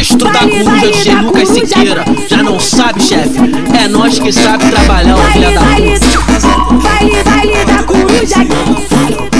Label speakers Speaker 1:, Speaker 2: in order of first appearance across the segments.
Speaker 1: Astro da coruja, DJ Lucas Siqueira. Já não sabe, chefe? É nós que sabe trabalhar, filha da puta.
Speaker 2: Baile, baile da coruja.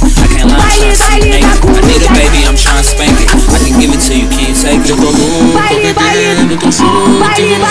Speaker 2: Baile, baile, baile, baile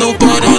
Speaker 2: nobody.